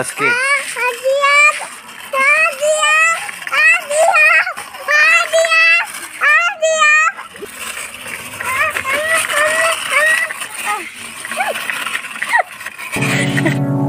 আকাশকে Yeah.